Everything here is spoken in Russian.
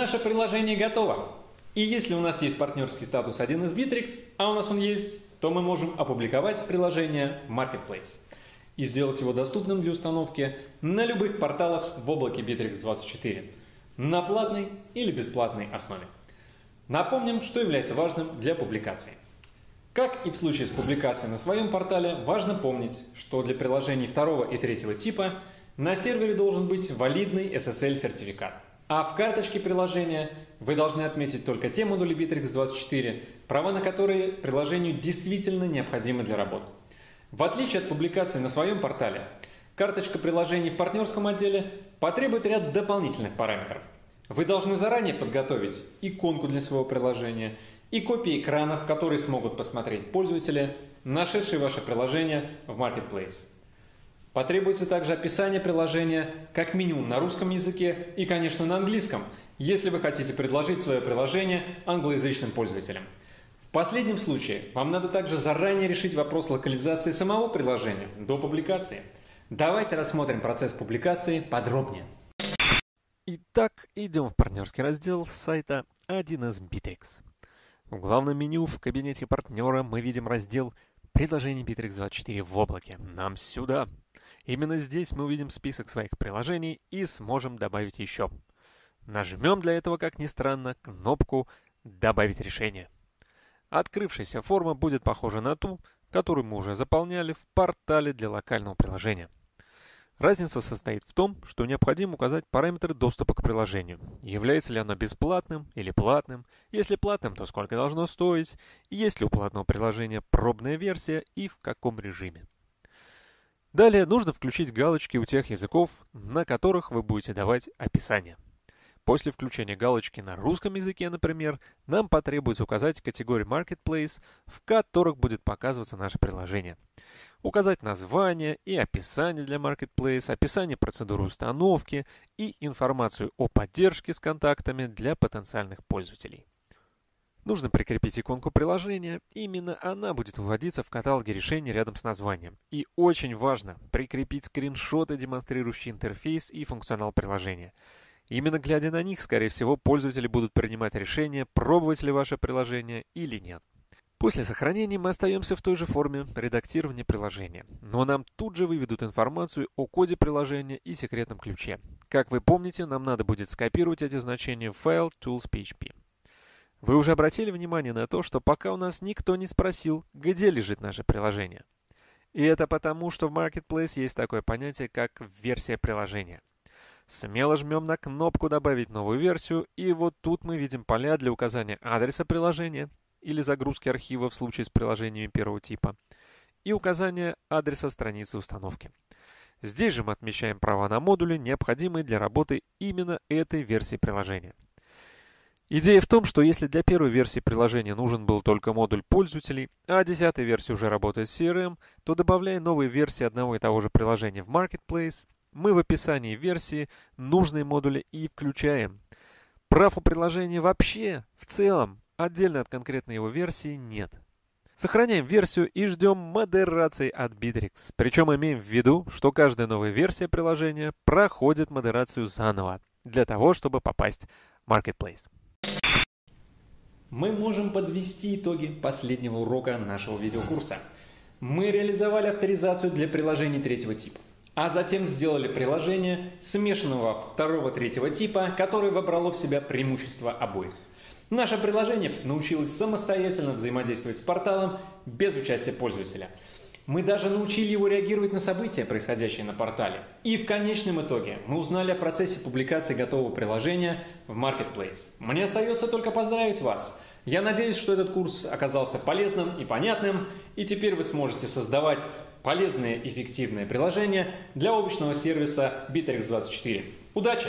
Наше приложение готово. И если у нас есть партнерский статус один из Bittrex, а у нас он есть, то мы можем опубликовать приложение Marketplace и сделать его доступным для установки на любых порталах в облаке Bittrex 24 на платной или бесплатной основе. Напомним, что является важным для публикации. Как и в случае с публикацией на своем портале, важно помнить, что для приложений второго и третьего типа на сервере должен быть валидный SSL-сертификат – а в карточке приложения вы должны отметить только те модули Bittrex 24, права на которые приложению действительно необходимы для работы. В отличие от публикации на своем портале, карточка приложений в партнерском отделе потребует ряд дополнительных параметров. Вы должны заранее подготовить иконку для своего приложения и копии экранов, которые смогут посмотреть пользователи, нашедшие ваше приложение в Marketplace. Потребуется также описание приложения как минимум на русском языке и, конечно, на английском, если вы хотите предложить свое приложение англоязычным пользователям. В последнем случае вам надо также заранее решить вопрос локализации самого приложения до публикации. Давайте рассмотрим процесс публикации подробнее. Итак, идем в партнерский раздел сайта 1С Bittrex. В главном меню в кабинете партнера мы видим раздел «Предложение Bittrex 24 в облаке». Нам сюда. Именно здесь мы увидим список своих приложений и сможем добавить еще. Нажмем для этого, как ни странно, кнопку «Добавить решение». Открывшаяся форма будет похожа на ту, которую мы уже заполняли в портале для локального приложения. Разница состоит в том, что необходимо указать параметры доступа к приложению. Является ли оно бесплатным или платным? Если платным, то сколько должно стоить? Есть ли у платного приложения пробная версия и в каком режиме? Далее нужно включить галочки у тех языков, на которых вы будете давать описание. После включения галочки на русском языке, например, нам потребуется указать категории Marketplace, в которых будет показываться наше приложение. Указать название и описание для Marketplace, описание процедуры установки и информацию о поддержке с контактами для потенциальных пользователей. Нужно прикрепить иконку приложения, именно она будет выводиться в каталоге решений рядом с названием. И очень важно прикрепить скриншоты, демонстрирующие интерфейс и функционал приложения. Именно глядя на них, скорее всего, пользователи будут принимать решение, пробовать ли ваше приложение или нет. После сохранения мы остаемся в той же форме редактирования приложения, но нам тут же выведут информацию о коде приложения и секретном ключе. Как вы помните, нам надо будет скопировать эти значения в файл tools.php. Вы уже обратили внимание на то, что пока у нас никто не спросил, где лежит наше приложение. И это потому, что в Marketplace есть такое понятие, как версия приложения. Смело жмем на кнопку «Добавить новую версию», и вот тут мы видим поля для указания адреса приложения или загрузки архива в случае с приложениями первого типа, и указания адреса страницы установки. Здесь же мы отмечаем права на модули, необходимые для работы именно этой версии приложения. Идея в том, что если для первой версии приложения нужен был только модуль пользователей, а десятой версии уже работает с CRM, то добавляя новые версии одного и того же приложения в Marketplace, мы в описании версии нужные модули и включаем. Прав у приложения вообще, в целом, отдельно от конкретной его версии нет. Сохраняем версию и ждем модерации от Bittrex. Причем имеем в виду, что каждая новая версия приложения проходит модерацию заново, для того, чтобы попасть в Marketplace мы можем подвести итоги последнего урока нашего видеокурса. Мы реализовали авторизацию для приложений третьего типа, а затем сделали приложение смешанного второго-третьего типа, которое вобрало в себя преимущества обоих. Наше приложение научилось самостоятельно взаимодействовать с порталом без участия пользователя – мы даже научили его реагировать на события, происходящие на портале. И в конечном итоге мы узнали о процессе публикации готового приложения в Marketplace. Мне остается только поздравить вас. Я надеюсь, что этот курс оказался полезным и понятным, и теперь вы сможете создавать полезные эффективные приложения для облачного сервиса Bittrex24. Удачи!